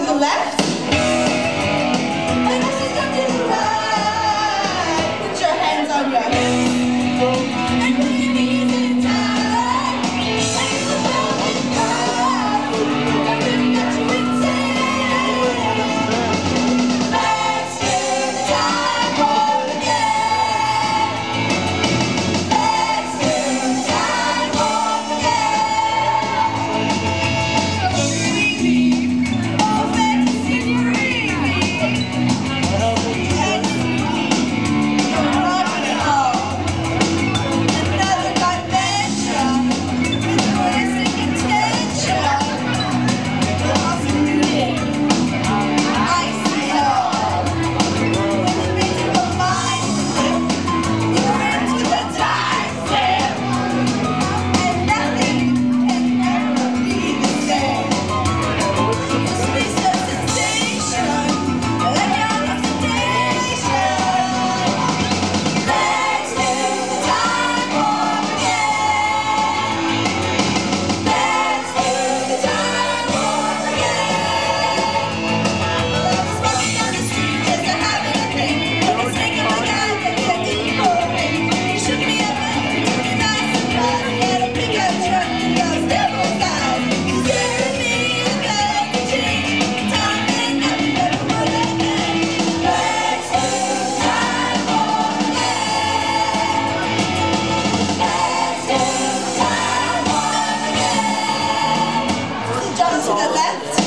to the left. to the left.